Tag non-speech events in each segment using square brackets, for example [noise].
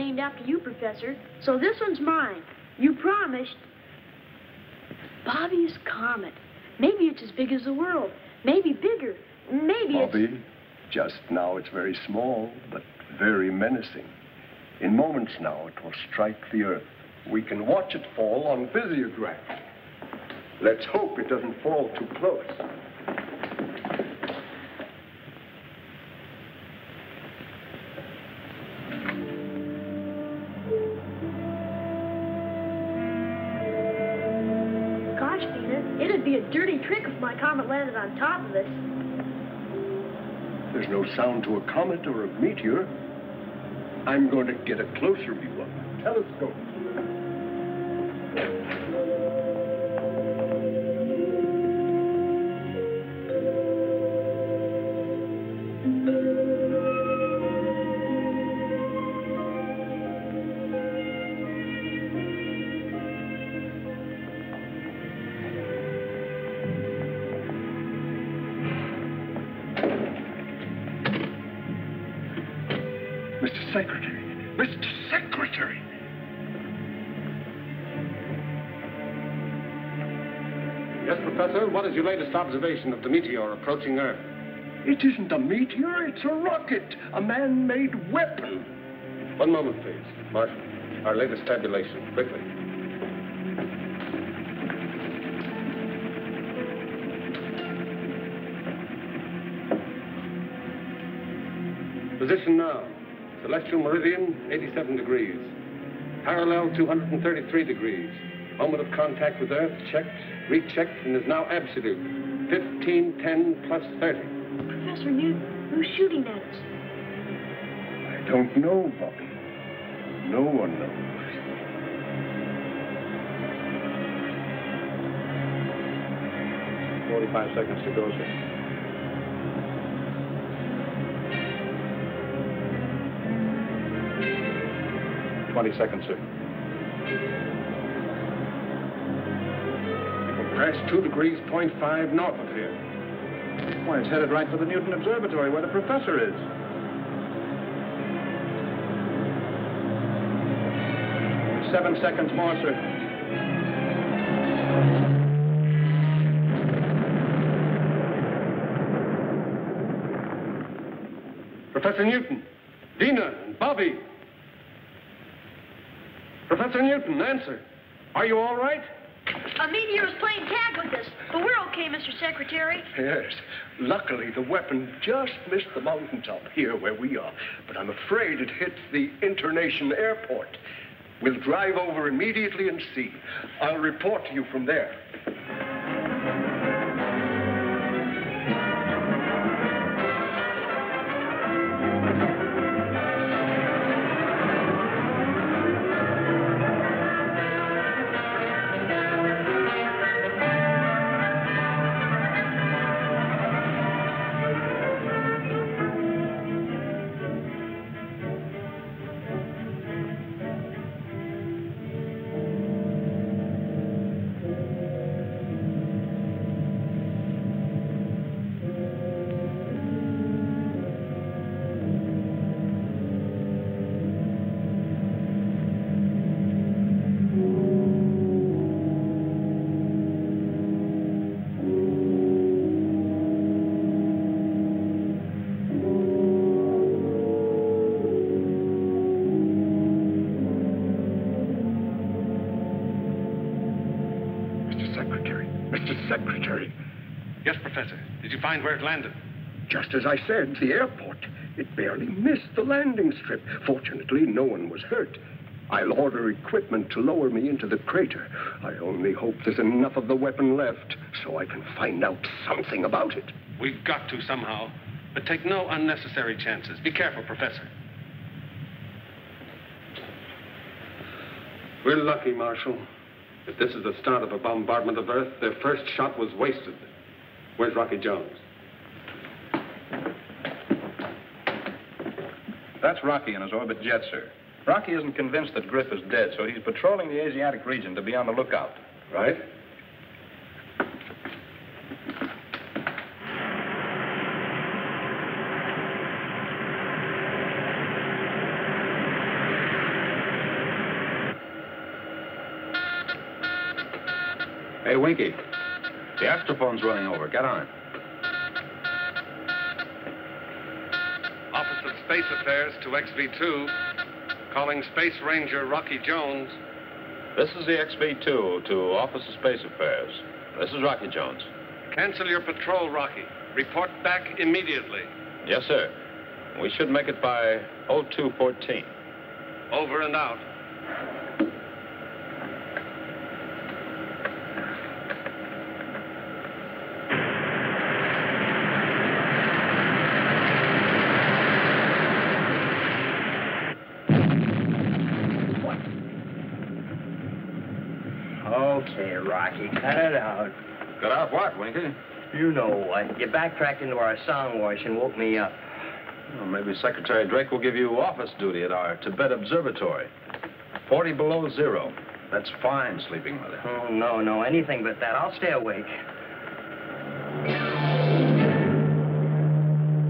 named after you, Professor, so this one's mine. You promised. Bobby's comet. Maybe it's as big as the world. Maybe bigger. Maybe Bobby, it's... just now it's very small, but very menacing. In moments now, it will strike the Earth. We can watch it fall on visiograph. Let's hope it doesn't fall too close. Landed on top of us. There's no sound to a comet or a meteor. I'm going to get a closer view of the telescope. Your latest observation of the meteor approaching Earth? It isn't a meteor, it's a rocket, a man-made weapon. One moment, please. Marshal, our latest tabulation, quickly. Position now. Celestial meridian, 87 degrees. Parallel, 233 degrees. Moment of contact with Earth, checked, rechecked, and is now absolute. 15, 10, plus 30. Professor Newton, who's shooting at us? I don't know, Bobby. No one knows. Forty-five seconds to go, sir. Twenty seconds, sir. Crest two degrees, point five north of here. Why, it's headed right for the Newton Observatory where the professor is. Seven seconds more, sir. Professor Newton, Dina, and Bobby. Professor Newton, answer. Are you all right? A meteor's playing tag with us, but we're okay, Mr. Secretary. Yes. Luckily, the weapon just missed the mountaintop here where we are. But I'm afraid it hit the internation airport. We'll drive over immediately and see. I'll report to you from there. Find where it landed? Just as I said, the airport. It barely missed the landing strip. Fortunately, no one was hurt. I'll order equipment to lower me into the crater. I only hope there's enough of the weapon left so I can find out something about it. We've got to somehow. But take no unnecessary chances. Be careful, Professor. We're lucky, Marshal. If this is the start of a bombardment of Earth, their first shot was wasted. Where's Rocky Jones? That's Rocky in his orbit jet, sir. Rocky isn't convinced that Griff is dead, so he's patrolling the Asiatic region to be on the lookout. Right. Hey, Winky. The astrophone's running over. Get on it. Office of Space Affairs to XV2. Calling Space Ranger Rocky Jones. This is the XV2 to Office of Space Affairs. This is Rocky Jones. Cancel your patrol, Rocky. Report back immediately. Yes, sir. We should make it by 0214. Over and out. Okay, Rocky, cut it out. What, Winker? You know what? You backtracked into our song wash and woke me up. Well, maybe Secretary Drake will give you office duty at our Tibet Observatory. 40 below zero. That's fine, sleeping mother. Oh, no, no, anything but that. I'll stay awake.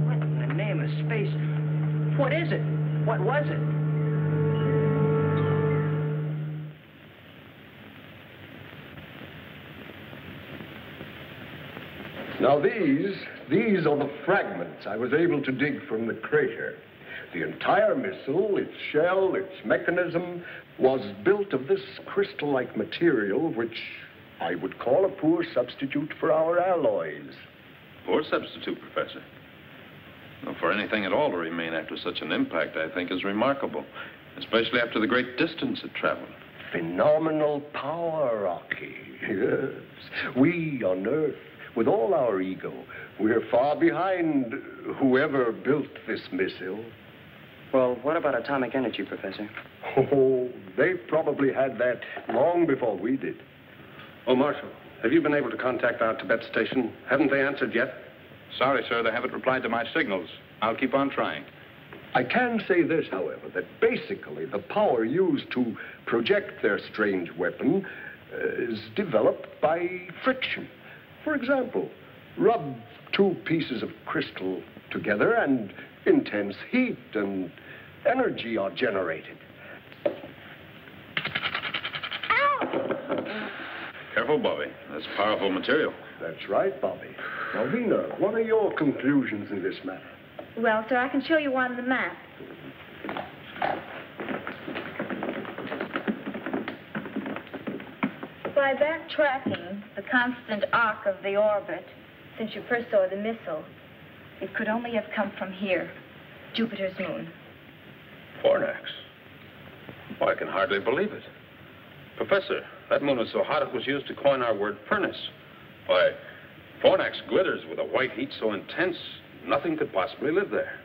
What in the name of space? What is it? What was it? Now these, these are the fragments I was able to dig from the crater. The entire missile, its shell, its mechanism, was built of this crystal-like material, which I would call a poor substitute for our alloys. Poor substitute, Professor. Well, for anything at all to remain after such an impact, I think, is remarkable, especially after the great distance it traveled. Phenomenal power, Rocky. Yes. We on Earth, with all our ego, we're far behind whoever built this missile. Well, what about atomic energy, Professor? Oh, they probably had that long before we did. Oh, Marshal, have you been able to contact our Tibet station? Haven't they answered yet? Sorry, sir, they haven't replied to my signals. I'll keep on trying. I can say this, however, that basically the power used to project their strange weapon uh, is developed by friction. For example, rub two pieces of crystal together and intense heat and energy are generated. Ow! Careful, Bobby. That's powerful material. That's right, Bobby. Now, Vena, what are your conclusions in this matter? Well, sir, I can show you one on the map. By backtracking the constant arc of the orbit since you first saw the missile, it could only have come from here, Jupiter's moon. Fornax. Well, I can hardly believe it. Professor, that moon was so hot it was used to coin our word furnace. Why, Fornax glitters with a white heat so intense, nothing could possibly live there.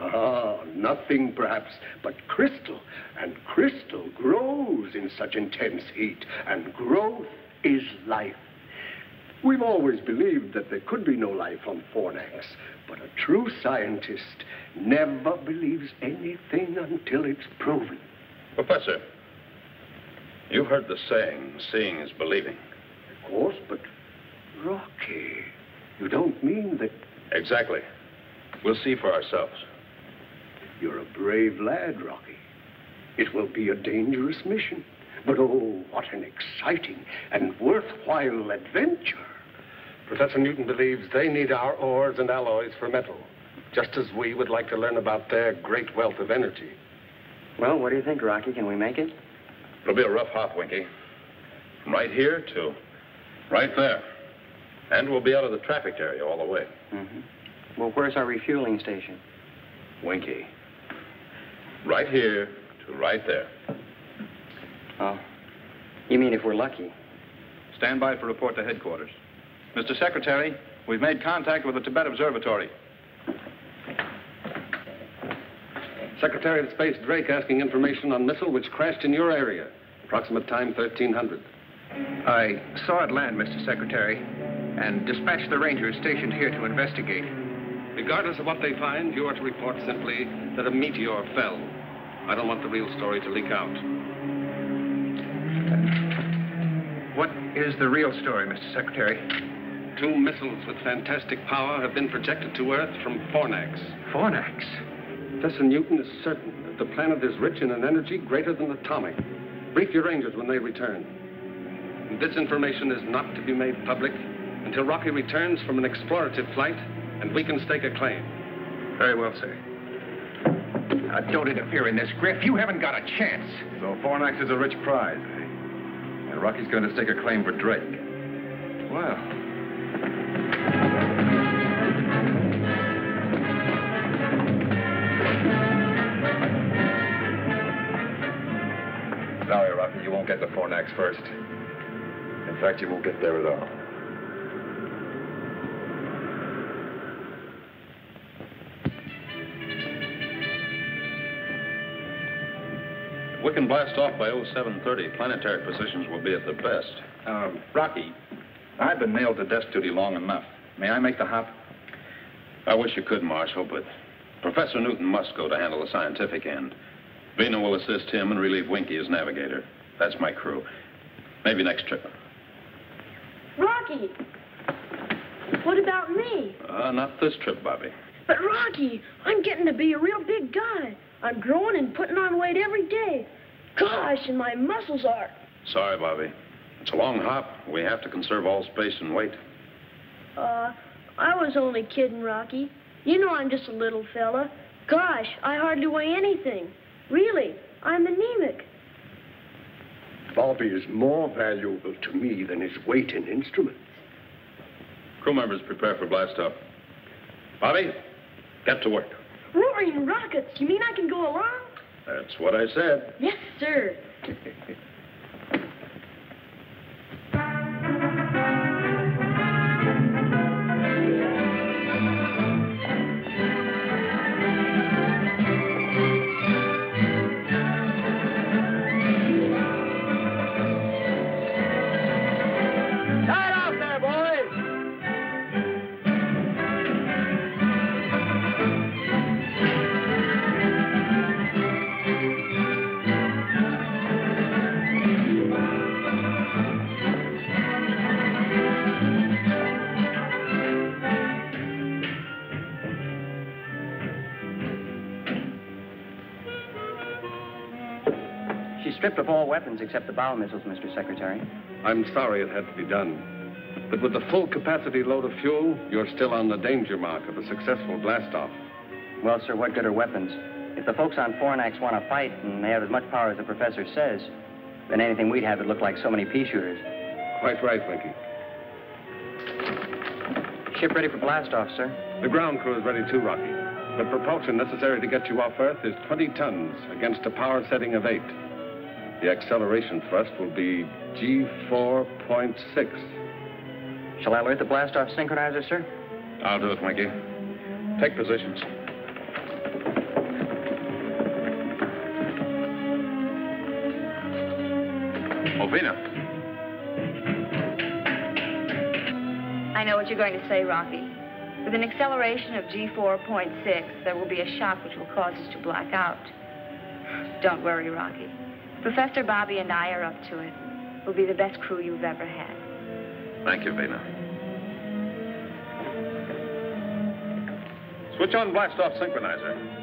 Ah, nothing perhaps but crystal. And crystal grows in such intense heat, and growth is life. We've always believed that there could be no life on Fornax, but a true scientist never believes anything until it's proven. Professor, you've heard the saying, seeing is believing. Of course, but Rocky, you don't mean that Exactly. We'll see for ourselves. You're a brave lad, Rocky. It will be a dangerous mission, but oh, what an exciting and worthwhile adventure. Professor Newton believes they need our ores and alloys for metal, just as we would like to learn about their great wealth of energy. Well, what do you think, Rocky? Can we make it? It'll be a rough hop, Winky. From right here to right there. And we'll be out of the traffic area all the way. Mm-hmm. Well, where's our refueling station? Winky. Right here to right there. Oh. You mean if we're lucky? Stand by for report to headquarters. Mr. Secretary, we've made contact with the Tibet Observatory. Secretary of Space Drake asking information on missile which crashed in your area. Approximate time 1300. I saw it land, Mr. Secretary, and dispatched the rangers stationed here to investigate. Regardless of what they find, you are to report simply that a meteor fell. I don't want the real story to leak out. What is the real story, Mr. Secretary? Two missiles with fantastic power have been projected to Earth from Fornax. Fornax. Professor Newton is certain that the planet is rich in an energy greater than atomic. Brief your rangers when they return. This information is not to be made public until Rocky returns from an explorative flight and we can stake a claim. Very well, sir. Now, don't interfere in this, Griff. You haven't got a chance. So Fornax is a rich prize, eh? And Rocky's going to stake a claim for Drake. Well, Sorry, Rocky, you won't get the Fornax first. In fact, you won't get there at all. Can blast off by 0730, planetary positions will be at their best. Um, Rocky, I've been nailed to desk duty long enough. May I make the hop? I wish you could, Marshal, but Professor Newton must go to handle the scientific end. Vena will assist him and relieve Winky as navigator. That's my crew. Maybe next trip. Rocky! What about me? Uh, not this trip, Bobby. But Rocky, I'm getting to be a real big guy. I'm growing and putting on weight every day. Gosh, and my muscles are. Sorry, Bobby. It's a long hop. We have to conserve all space and weight. Uh, I was only kidding, Rocky. You know I'm just a little fella. Gosh, I hardly weigh anything. Really, I'm anemic. Bobby is more valuable to me than his weight in instruments. Crew members prepare for blast off. Bobby, get to work. Roaring rockets. You mean I can go along? That's what I said. Yes, sir. [laughs] weapons except the bow missiles, Mr. Secretary. I'm sorry it had to be done. But with the full capacity load of fuel, you're still on the danger mark of a successful blastoff. Well, sir, what good are weapons? If the folks on Fornax want to fight and they have as much power as the professor says, then anything we'd have would look like so many pea shooters. Quite right, Winky. Ship ready for blastoff, sir. The ground crew is ready too, Rocky. The propulsion necessary to get you off Earth is 20 tons against a power setting of 8. The acceleration thrust will be G4.6. Shall I alert the blastoff synchronizer, sir? I'll do it, Winky. Take positions. Ovina, I know what you're going to say, Rocky. With an acceleration of G4.6, there will be a shock which will cause us to black out. Don't worry, Rocky. Professor Bobby and I are up to it. We'll be the best crew you've ever had. thank you, Vena. Switch on blastoff synchronizer.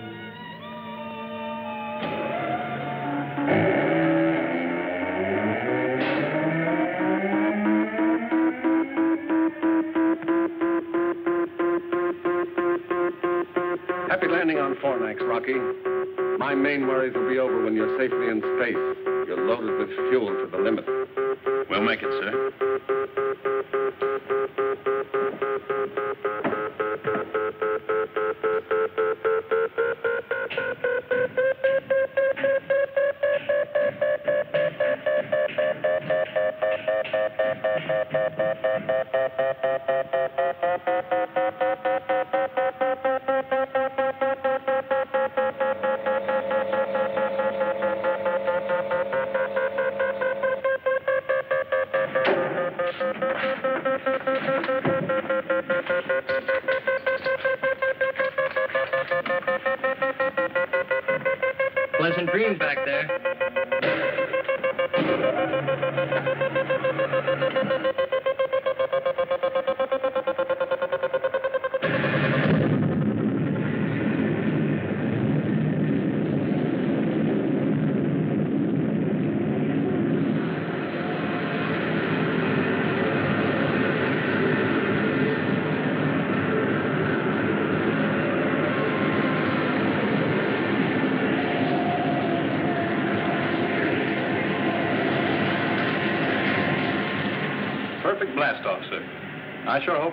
Happy landing on Fornax, Rocky. My main worries will be over when you're safely in space. You're loaded with fuel to the limit. We'll make it, sir.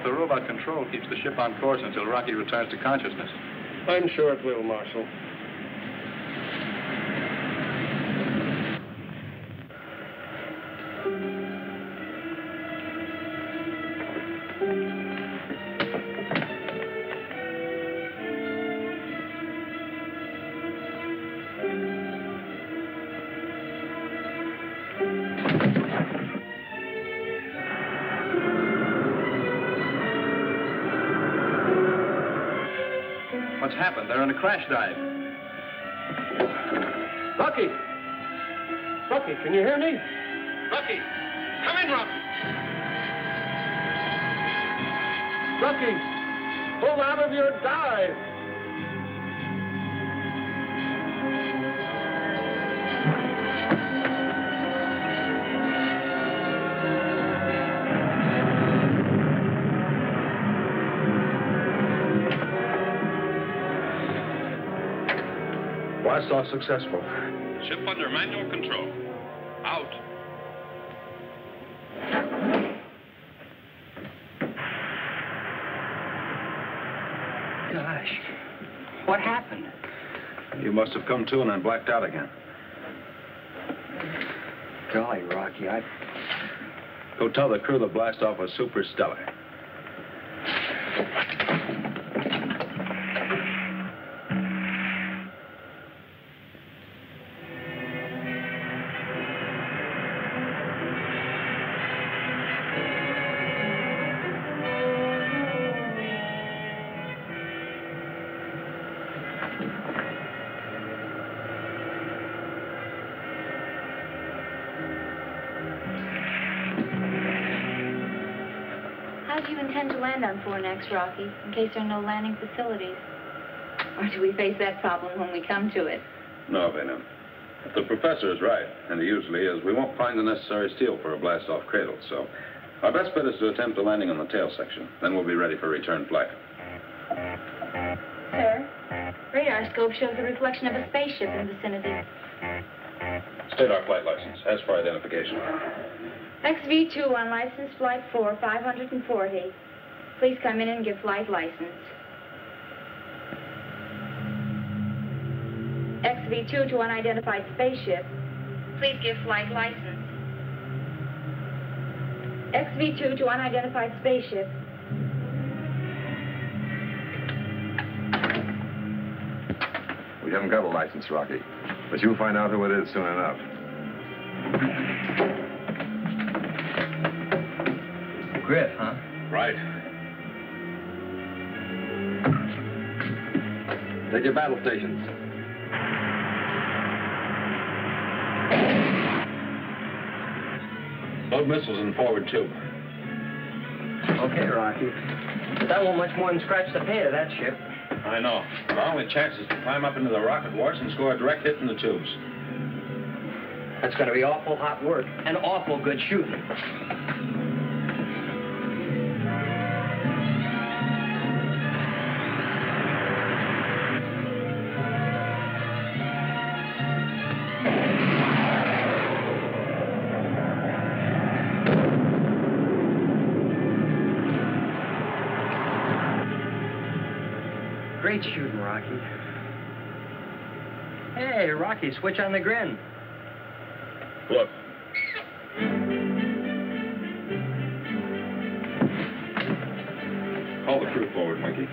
The robot control keeps the ship on course until Rocky returns to consciousness. I'm sure it will, Marshal. They're Blast off successful. Ship under manual control. Out. Gosh, what happened? You must have come to and then blacked out again. Golly, Rocky, I... Go tell the crew the blast off was super Rocky, in case there are no landing facilities? Or do we face that problem when we come to it? No, Venom. If the professor is right, and he usually is, we won't find the necessary steel for a blast-off cradle, so our best bet is to attempt a landing on the tail section. Then we'll be ready for return flight. Sir, radar scope shows the reflection of a spaceship in the vicinity. State our flight license. As for identification. XV2 on license flight 4, 540. Please come in and give flight license. XV2 to unidentified spaceship. Please give flight license. XV2 to unidentified spaceship. We haven't got a license, Rocky. But you'll find out who it is soon enough. Griff, huh? Right. Take your battle stations. Load missiles in forward tube. Okay, Rocky. But that won't much more than scratch the paint of that ship. I know. But our only chance is to climb up into the rocket wash and score a direct hit in the tubes. That's going to be awful hot work and awful good shooting. Great shooting, Rocky. Hey, Rocky, switch on the grin. Look. Call the crew forward, Mikey.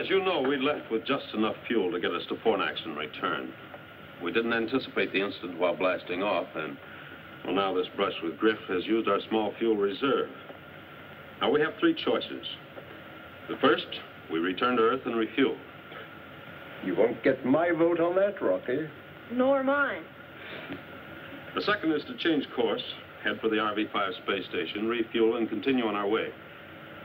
As you know, we left with just enough fuel to get us to Fornax and return. We didn't anticipate the incident while blasting off, and well, now this brush with Griff has used our small fuel reserve. Now we have three choices. The first, we return to Earth and refuel. You won't get my vote on that, Rocky. Nor mine. The second is to change course, head for the RV-5 space station, refuel, and continue on our way.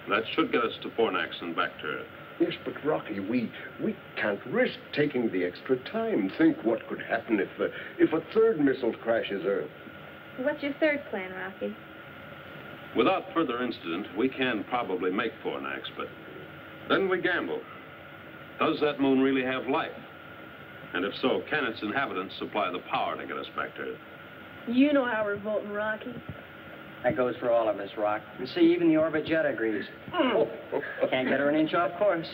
That should get us to Fornax and back to Earth. Yes, but Rocky, we we can't risk taking the extra time. Think what could happen if a, if a third missile crashes Earth. What's your third plan, Rocky? Without further incident, we can probably make Fornax, but then we gamble. Does that moon really have life? And if so, can its inhabitants supply the power to get us back to Earth? You know how we're voting, Rocky. That goes for all of us, Rock. And see, even the orbit jet agrees. [laughs] Can't get her an inch off course.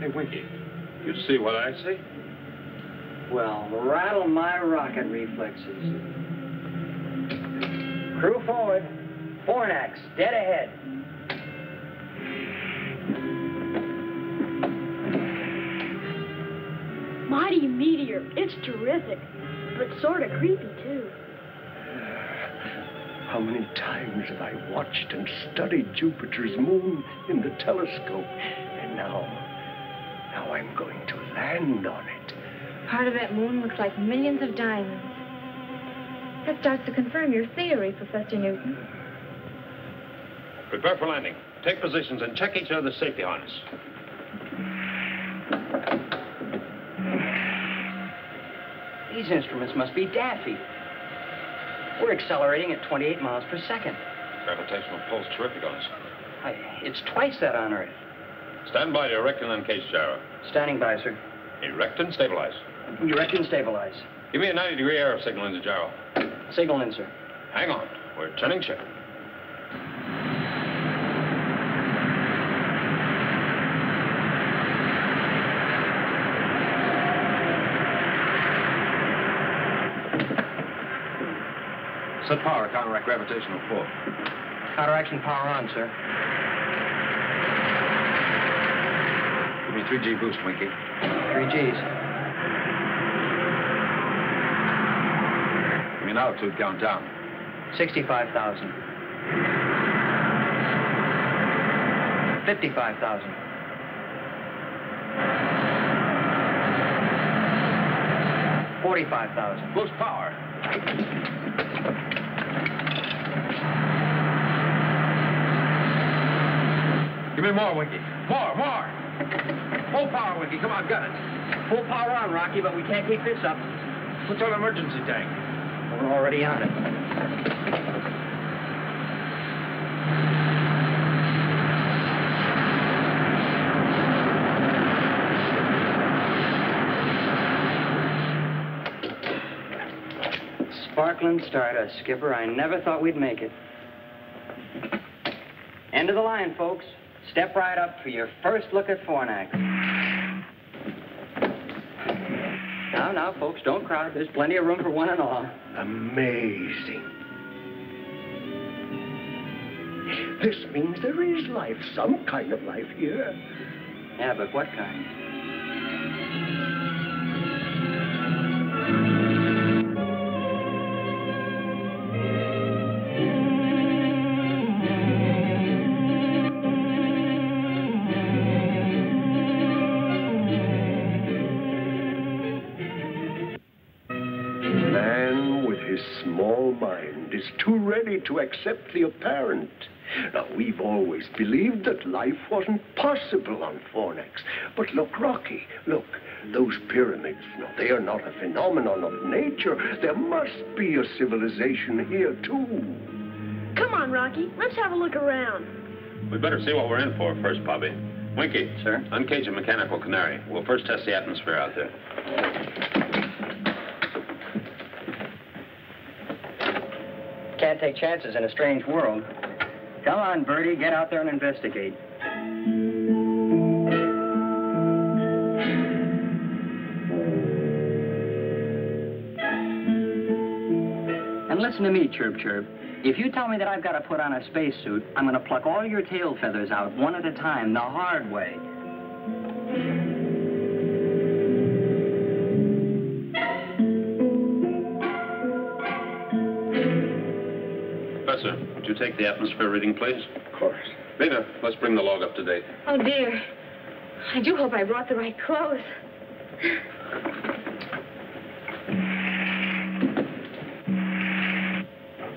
Hey, Winky, you see what I see? Well, rattle my rocket reflexes. Crew forward. Fornax, dead ahead. Mighty meteor. It's terrific. But sort of creepy, too. [sighs] How many times have I watched and studied Jupiter's moon in the telescope? And now, now I'm going to land on it. Part of that moon looks like millions of diamonds. That starts to confirm your theory, Professor Newton. Prepare for landing. Take positions and check each other's safety harness. These instruments must be daffy. We're accelerating at 28 miles per second. Gravitational pull's terrific on us. I, it's twice that on Earth. Stand by to erect and uncage gyro. Standing by, sir. Erect and stabilize. Erect and stabilize. Give me a 90 degree arrow signal in the gyro. Signal in, sir. Hang on. We're turning check. Set power, counteract gravitational pull. Counteraction power on, sir. Give me 3G boost, Winky. Three G's. Give me an altitude count down. 65,000. 55,000. Forty-five thousand. Boost power. Me more, Winky. More, more. Full power, Winky. Come on, got it. Full power on, Rocky, but we can't keep this up. What's our emergency tank? We're already on it. Sparkling stardust, Skipper. I never thought we'd make it. End of the line, folks. Step right up for your first look at Fornax. Now, now, folks, don't crowd. There's plenty of room for one and all. Amazing. This means there is life, some kind of life here. Yeah, but what kind? Man with his small mind is too ready to accept the apparent. Now, we've always believed that life wasn't possible on Fornax. But look, Rocky, look, those pyramids, no, they are not a phenomenon of nature. There must be a civilization here, too. Come on, Rocky. Let's have a look around. We better see what we're in for first, Bobby. Winky. Sir? Uncage a mechanical canary. We'll first test the atmosphere out there. Can't take chances in a strange world. Come on, Bertie, get out there and investigate. And listen to me, Chirp Chirp. If you tell me that I've got to put on a spacesuit, I'm going to pluck all your tail feathers out one at a time, the hard way. Professor, would you take the atmosphere reading, please? Of course. Beta, let's bring the log up to date. Oh, dear. I do hope I brought the right clothes.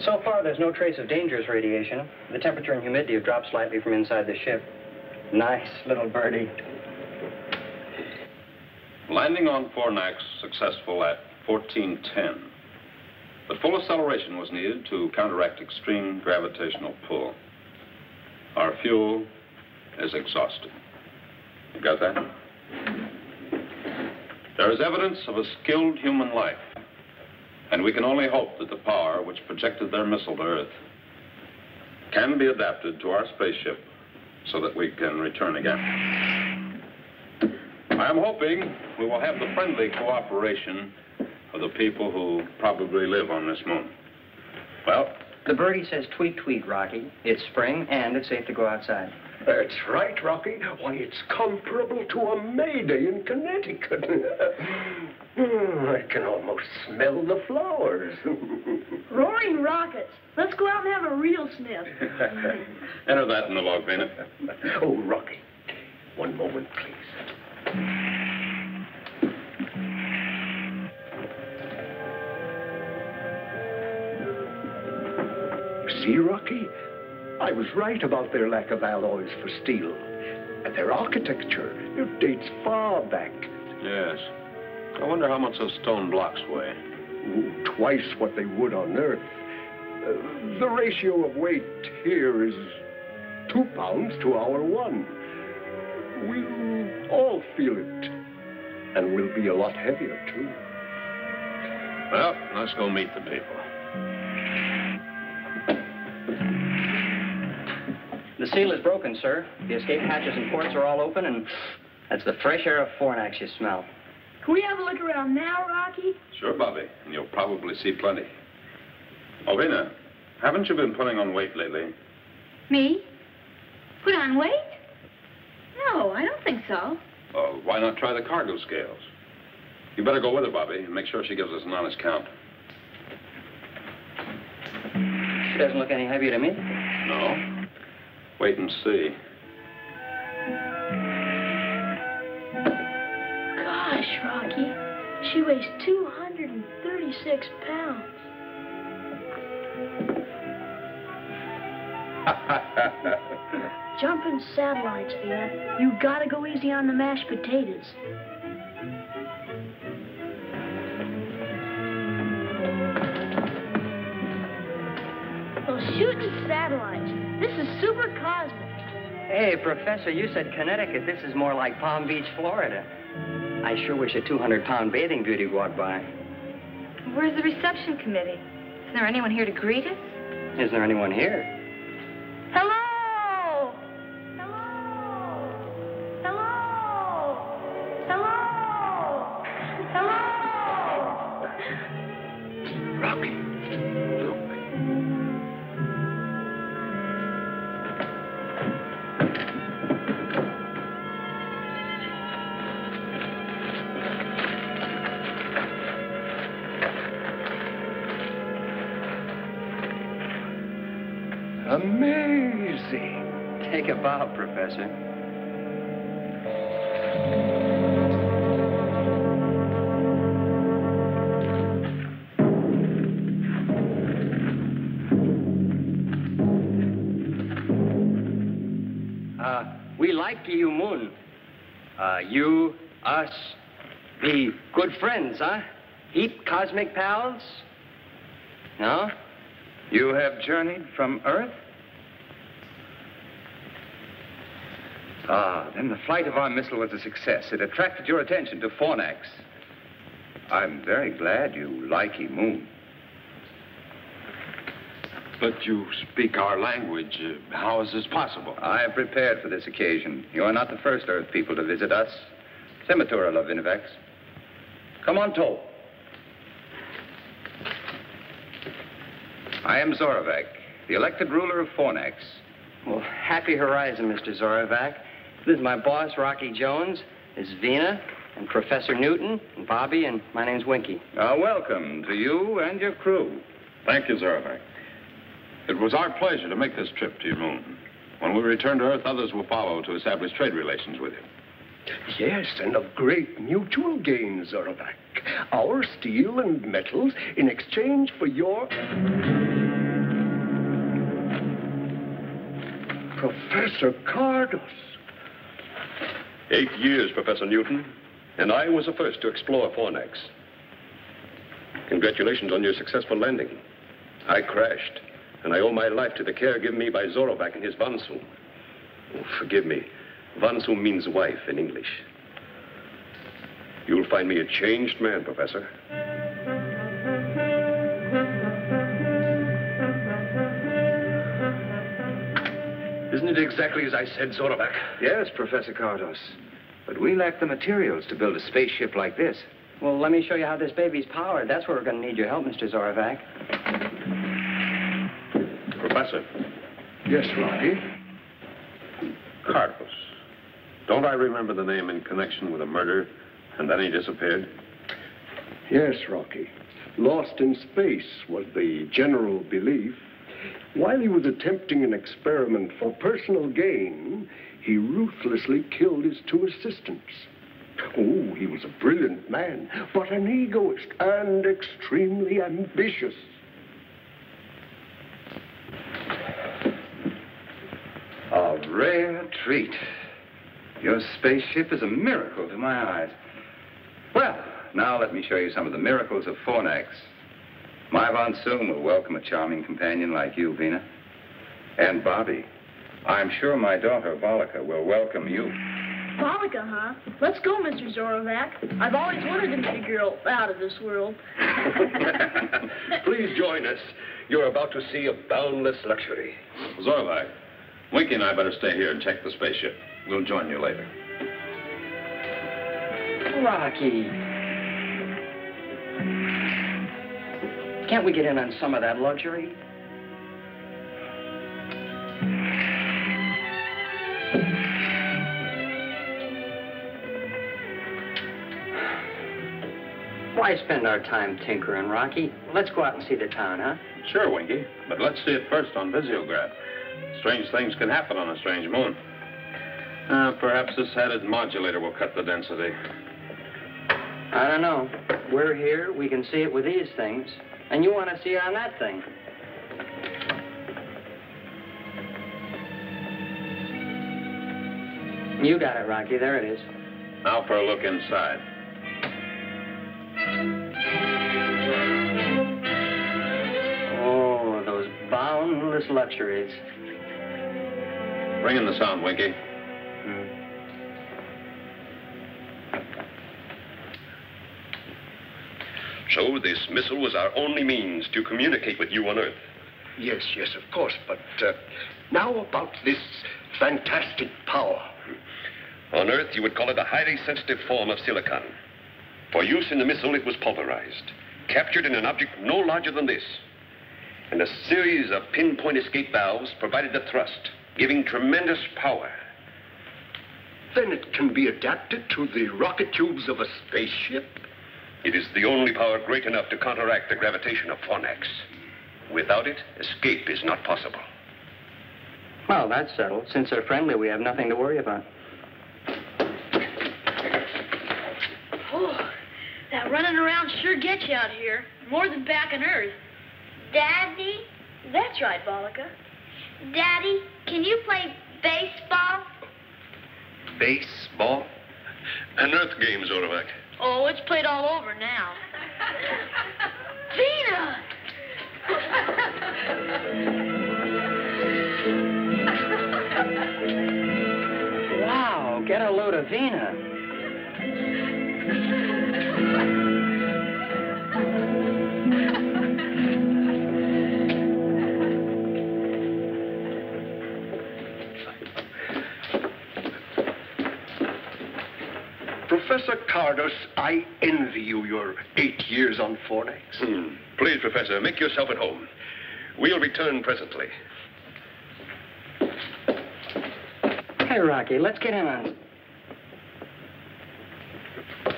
So far, there's no trace of dangerous radiation. The temperature and humidity have dropped slightly from inside the ship. Nice little birdie. Landing on Fornax successful at 1410. But full acceleration was needed to counteract extreme gravitational pull. Our fuel is exhausted. You got that? There is evidence of a skilled human life, and we can only hope that the power which projected their missile to Earth can be adapted to our spaceship so that we can return again. I am hoping we will have the friendly cooperation of the people who probably live on this moon. Well, The birdie says tweet, tweet, Rocky. It's spring and it's safe to go outside. That's right, Rocky. Why, it's comparable to a May Day in Connecticut. [laughs] Hmm, I can almost smell the flowers. [laughs] Roaring rockets. Let's go out and have a real sniff. [laughs] enter that in the log, Vena. oh, Rocky, one moment, please. See, Rocky? I was right about their lack of alloys for steel. And their architecture, it dates far back. Yes. I wonder how much those stone blocks weigh. Ooh, Twice what they would on Earth. Uh, the ratio of weight here is two pounds to our one. We'll all feel it. And we'll be a lot heavier, too. Well, let's go meet the people. The seal is broken, sir. The escape hatches and ports are all open, and that's the fresh air of Fornax you smell. Can we have a look around now, Rocky? Sure, Bobby, and you'll probably see plenty. Oh, Vena, haven't you been putting on weight lately? Me? Put on weight? No, I don't think so. Oh, why not try the cargo scales? You better go with her, Bobby, and make sure she gives us an honest count. She doesn't look any heavier to me. No? Wait and see. Gosh, Rocky. She weighs 236 pounds. [laughs] Jumping satellites, Vena. You gotta go easy on the mashed potatoes. Those shooting satellites. This is super cosmic. Hey, Professor, you said Connecticut. This is more like Palm Beach, Florida. I sure wish a 200-pound bathing beauty walked by. Where's the reception committee? Isn't there anyone here to greet us? Isn't there anyone here? Amazing. Take a bow, Professor. Uh, we like you, Moon. Uh, you, us, be good friends, huh? Heap cosmic pals? No? You have journeyed from Earth? Ah, then the flight of our missile was a success. It attracted your attention to Fornax. I'm very glad you like Moon. But you speak our language. Uh, how is this possible? I have prepared for this occasion. You are not the first Earth people to visit us. Sematura of Invex. Come on, Toll. I am Zorovac, the elected ruler of Fornax. Well, happy horizon, Mr. Zorovac. This is my boss, Rocky Jones. This is Vena, and Professor Newton, and Bobby, and my name's Winky. Uh, welcome to you and your crew. Thank you, Zorovac. It was our pleasure to make this trip to your moon. When we return to Earth, others will follow to establish trade relations with you. Yes, and of great mutual gain, Zorovac. Our steel and metals in exchange for your. Professor Cardos. Eight years, Professor Newton. And I was the first to explore Fornax. Congratulations on your successful landing. I crashed, and I owe my life to the care given me by Zorovac and his Vansu. Oh, forgive me. Vansu means wife in English. You'll find me a changed man, Professor. Isn't it exactly as I said, Zorovac? Yes, Professor Cardos. But we lack the materials to build a spaceship like this. Well, let me show you how this baby's powered. That's where we're going to need your help, Mr. Zorovac. Professor, Yes, Rocky? Cardos. Don't I remember the name in connection with a murder, and then he disappeared? Yes, Rocky. Lost in space was the general belief. While he was attempting an experiment for personal gain, he ruthlessly killed his two assistants. Oh, he was a brilliant man, but an egoist and extremely ambitious. A rare treat. Your spaceship is a miracle to my eyes. Well, now let me show you some of the miracles of Fornax. My Von Soon will welcome a charming companion like you, Vena. And Bobby, I'm sure my daughter, Volika, will welcome you. Volika, huh? Let's go, Mr. Zorovac. I've always wanted to meet a girl out of this world. [laughs] Please join us. You're about to see a boundless luxury. Zorovac, Winky and I better stay here and check the spaceship. We'll join you later. Rocky. Can't we get in on some of that luxury? Why spend our time tinkering, Rocky? Let's go out and see the town, huh? Sure, Winky, but let's see it first on Visiograph. Strange things can happen on a strange moon. Uh, perhaps this added modulator will cut the density. I don't know. We're here, we can see it with these things. And you want to see it on that thing. You got it, Rocky. There it is. Now for a look inside. Oh, those boundless luxuries. Bring in the sound, Winky. So this missile was our only means to communicate with you on Earth. Yes, yes, of course, but uh, now about this fantastic power. On Earth, you would call it a highly sensitive form of silicon. For use in the missile, it was pulverized, captured in an object no larger than this. And a series of pinpoint escape valves provided the thrust, giving tremendous power. Then it can be adapted to the rocket tubes of a spaceship. It is the only power great enough to counteract the gravitation of Fornax. Without it, escape is not possible. Well, that's settled. Since they're friendly, we have nothing to worry about. Oh, that running around sure gets you out here. More than back on Earth. Daddy? That's right, Volika. Daddy, can you play baseball? Baseball? An Earth game, Zorovac. Oh, it's played all over now. Vena! Wow, get a load of Vena. Professor Cardos, I envy you your eight years on Fornax. Hmm. Please, Professor, make yourself at home. We'll return presently. Hey, Rocky, let's get in on.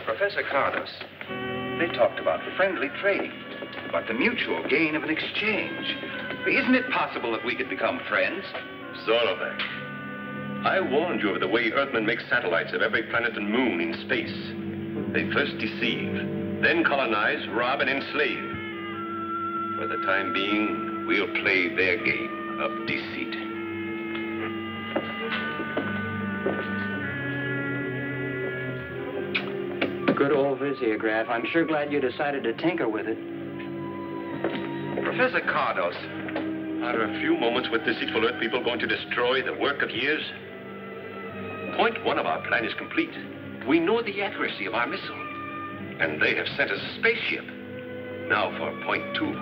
Professor Cardos, they talked about friendly trading, about the mutual gain of an exchange. Isn't it possible that we could become friends? Zorovac, I warned you of the way Earthmen make satellites of every planet and moon in space. They first deceive, then colonize, rob, and enslave. For the time being, we'll play their game of deceit. Good old Visiograph. I'm sure glad you decided to tinker with it. Professor Cardos, Are a few moments with deceitful Earth people going to destroy the work of years? Point one of our plan is complete. We know the accuracy of our missile. And they have sent us a spaceship. Now for point two.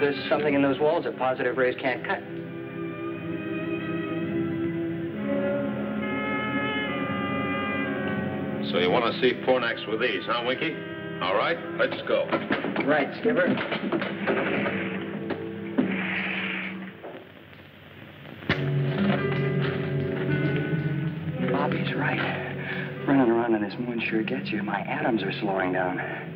There's something in those walls that positive rays can't cut. So you want to see Fornax with these, huh, Winky? All right, let's go. Right, Skipper. Bobby's right. Running around on this moon sure gets you. My atoms are slowing down.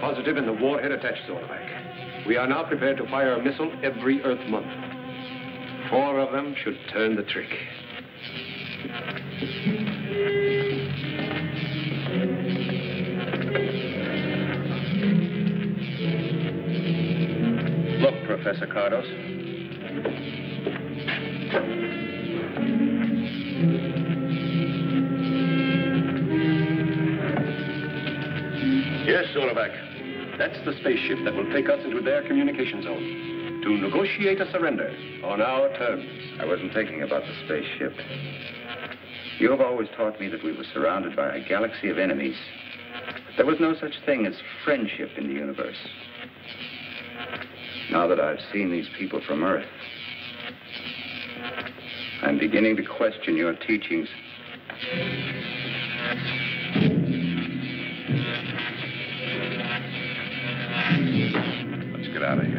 Positive in the warhead attached, Zorovac. We are now prepared to fire a missile every Earth month. Four of them should turn the trick. Look, Professor Cardos. That's the spaceship that will take us into their communication zone to negotiate a surrender on our terms. I wasn't thinking about the spaceship. You have always taught me that we were surrounded by a galaxy of enemies. There was no such thing as friendship in the universe. Now that I've seen these people from Earth, I'm beginning to question your teachings. Out of here.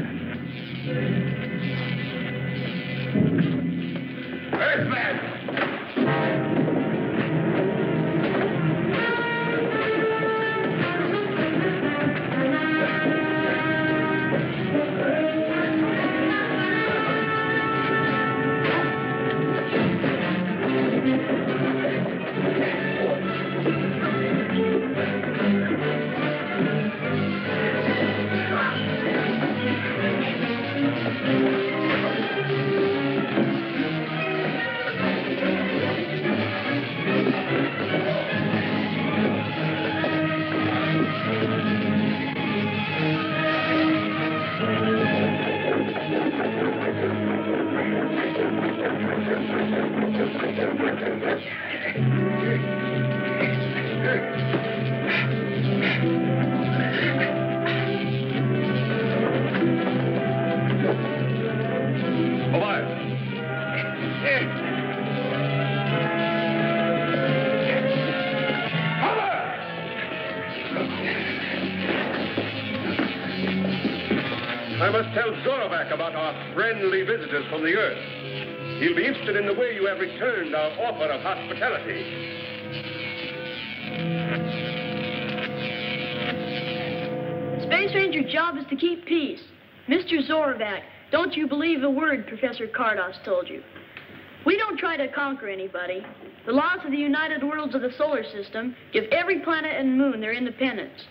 Visitors from the Earth. He'll be interested in the way you have returned our offer of hospitality. Space Ranger's job is to keep peace. Mr. Zorovac, don't you believe a word Professor Cardos told you. We don't try to conquer anybody. The laws of the United Worlds of the solar system give every planet and moon their independence.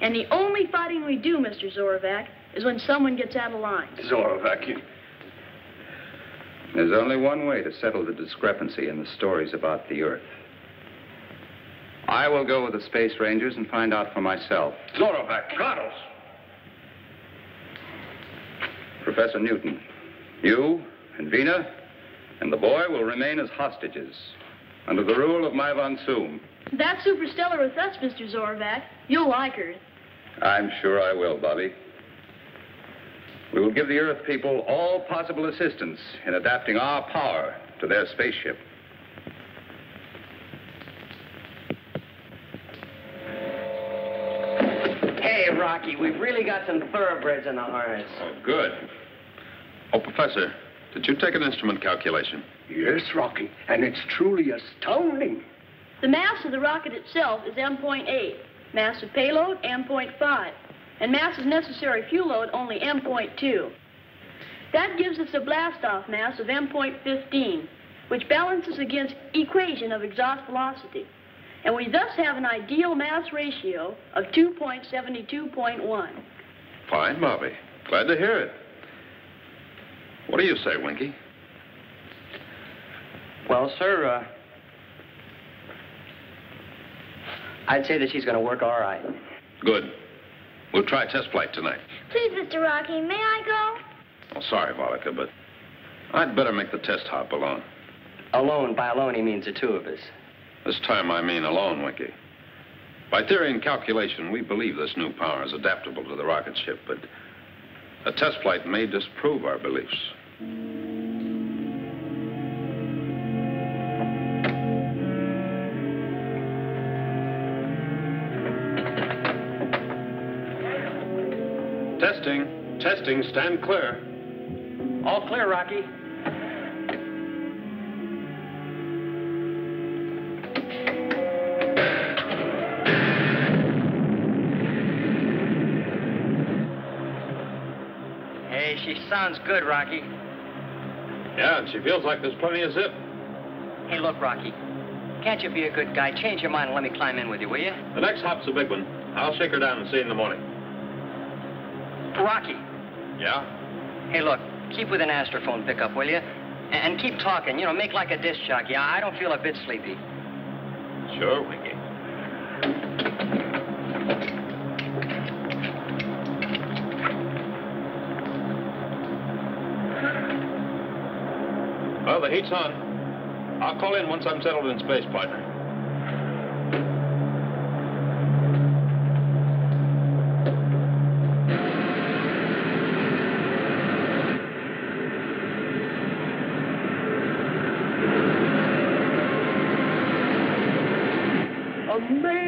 And the only fighting we do, Mr. Zorovac, is when someone gets out of line. Zorovac, you... There's only one way to settle the discrepancy in the stories about the Earth. I will go with the Space Rangers and find out for myself. Zorovac, Cardos! Professor Newton, you and Vena and the boy will remain as hostages under the rule of my Von Soom. That's superstellar with us, Mr. Zorovac. You'll like her. I'm sure I will, Bobby. We will give the Earth people all possible assistance in adapting our power to their spaceship. Hey, Rocky, we've really got some thoroughbreds in the harness. Oh, good. Oh, Professor, did you take an instrument calculation? Yes, Rocky, and it's truly astounding. The mass of the rocket itself is M.8, mass of payload M.5, and mass of necessary fuel load only M.2. That gives us a blast-off mass of M.15, which balances against equation of exhaust velocity. And we thus have an ideal mass ratio of 2.72.1. Fine, Bobby. Glad to hear it. What do you say, Winky? Well, sir, uh, I'd say that she's going to work all right. Good. We'll try test flight tonight. Please, Mr. Rocky, may I go? Oh, sorry, Volika, but I'd better make the test hop alone. Alone, by alone, he means the two of us. This time I mean alone, Winky. By theory and calculation, we believe this new power is adaptable to the rocket ship, but a test flight may disprove our beliefs. Testing. Testing. Stand clear. All clear, Rocky. Hey, she sounds good, Rocky. Yeah, and she feels like there's plenty of zip. Hey, look, Rocky. Can't you be a good guy? Change your mind and let me climb in with you, will you? The next hop's a big one. I'll shake her down and see you in the morning. Rocky. Yeah? Hey, look, keep with an astrophone pickup, will you? And, keep talking. You know, make like a disc jockey. I I don't feel a bit sleepy. Sure, Winky. Well, the heat's on. I'll call in once I'm settled in space, partner.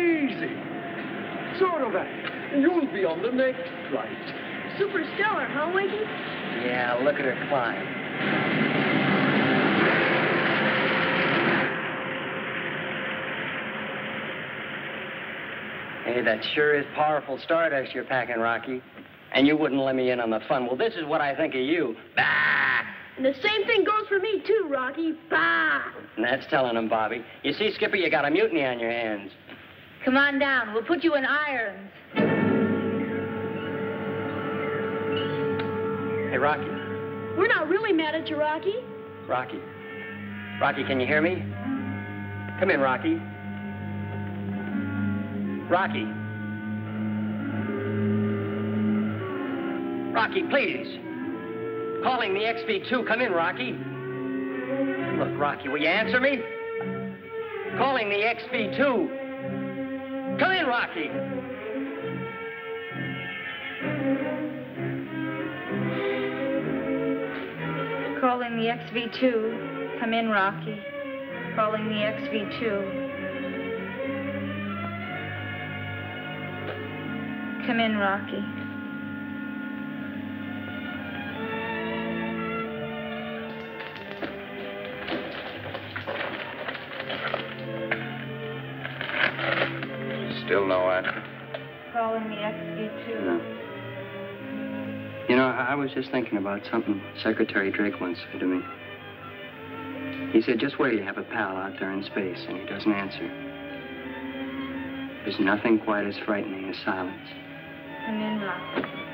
Amazing! Zorovac, you'll be on the next flight. Superstellar, huh, Winky? Yeah, look at her climb. Hey, that sure is powerful stardust you're packing, Rocky. And you wouldn't let me in on the fun. Well, this is what I think of you. Bah! And the same thing goes for me, too, Rocky. Bah! And that's telling him, Bobby. You see, Skipper, you got a mutiny on your hands. Come on down. We'll put you in irons. Hey, Rocky. We're not really mad at you, Rocky. Rocky. Rocky, can you hear me? Come in, Rocky. Rocky. Rocky, please. Calling the XV2. Come in, Rocky. Look, Rocky, will you answer me? Calling the XV2. Come in, Rocky. Calling the XV2. Come in, Rocky. Calling the XV2. Come in, Rocky. I was just thinking about something Secretary Drake once said to me. He said, just wait, you have a pal out there in space, and he doesn't answer. There's nothing quite as frightening as silence. Come in,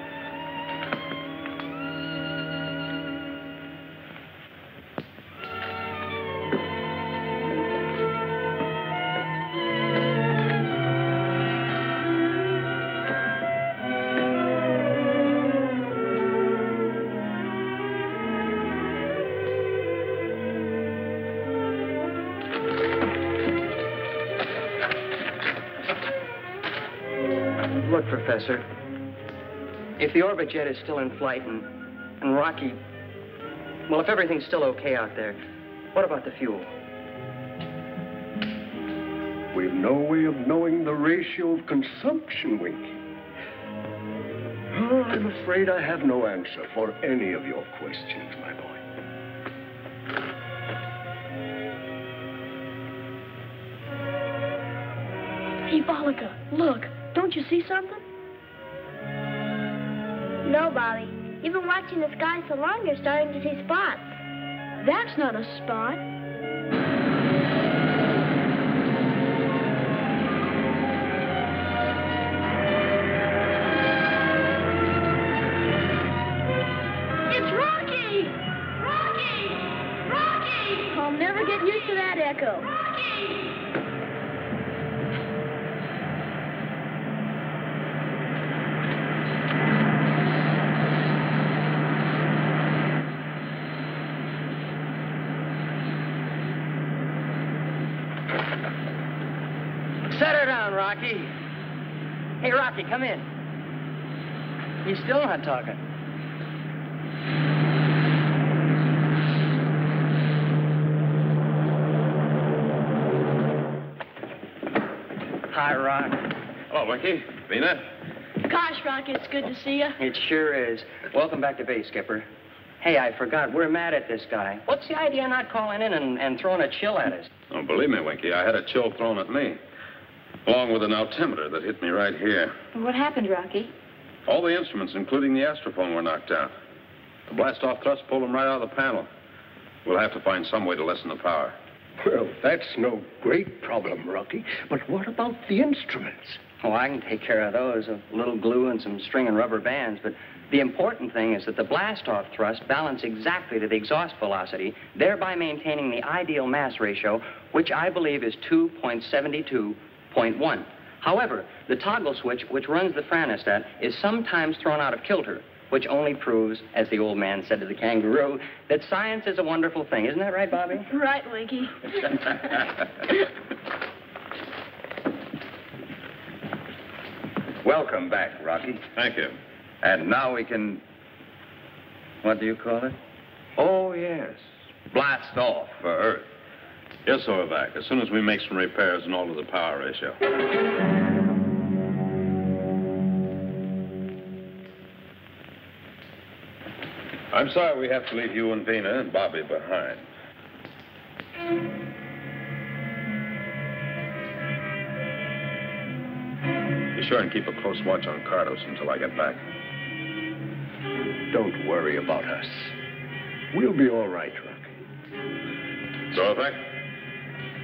if the orbit jet is still in flight and, and Rocky, well, if everything's still okay out there, what about the fuel? We've no way of knowing the ratio of consumption, Winky. Oh, I'm afraid I have no answer for any of your questions, my boy. Hey, Volika, look. Don't you see something? No, Bobby. You've been watching the sky so long, you're starting to see spots. That's not a spot. It's Rocky! Rocky! Rocky! I'll never get used to that echo. Set her down, Rocky. Hey, Rocky, come in. He's still not talking. Hi, Rock. Hello, Winky. Vena? Gosh, Rocky, it's good to see you. It sure is. Welcome back to base, Skipper. Hey, I forgot. We're mad at this guy. What's the idea of not calling in and, and throwing a chill at us? Oh, believe me, Winky, I had a chill thrown at me. Along with an altimeter that hit me right here. What happened, Rocky? All the instruments, including the astrophone, were knocked out. The blast-off thrust pulled them right out of the panel. We'll have to find some way to lessen the power. Well, that's no great problem, Rocky. But what about the instruments? Oh, I can take care of those. A little glue and some string and rubber bands. But the important thing is that the blast-off thrust balance exactly to the exhaust velocity, thereby maintaining the ideal mass ratio, which I believe is 2.72.1. However, the toggle switch, which runs the franostat, is sometimes thrown out of kilter, which only proves, as the old man said to the kangaroo, that science is a wonderful thing. Isn't that right, Bobby? [laughs] Right, Winky. [laughs] Welcome back, Rocky. Thank you. And now we can. What do you call it? Oh, yes. Blast off for Earth. Yes, Orvac, as soon as we make some repairs and alter the power ratio. I'm sorry we have to leave you and Vena and Bobby behind. Be sure and keep a close watch on Cardos until I get back. Don't worry about us. We'll be all right, Rocky. Zorvac?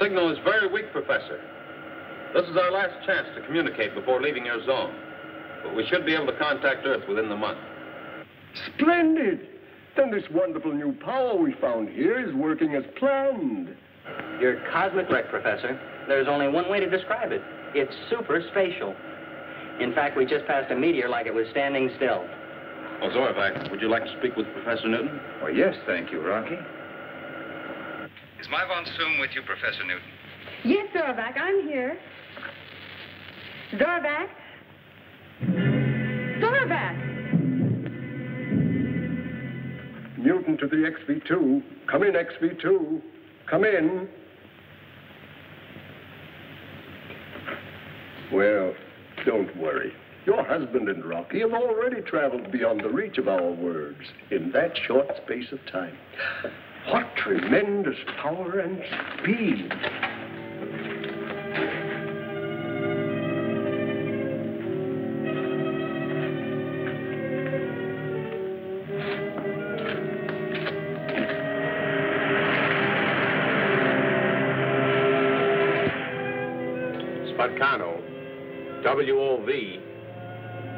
signal is very weak, Professor. This is our last chance to communicate before leaving your zone. But we should be able to contact Earth within the month. Splendid! Then this wonderful new power we found here is working as planned. You're cosmic right, Professor. There's only one way to describe it. It's super spatial. In fact, we just passed a meteor like it was standing still. Oh, Zorvac, would you like to speak with Professor Newton? Oh, yes, thank you, Rocky. Is my von Soom with you, Professor Newton? Yes, Zorvac, I'm here. Zorvac? Zorvac! Newton to the XV2. Come in, XV2. Come in. Well, don't worry. Your husband and Rocky have already traveled beyond the reach of our words in that short space of time. What tremendous power and speed. Sparcano, WOV,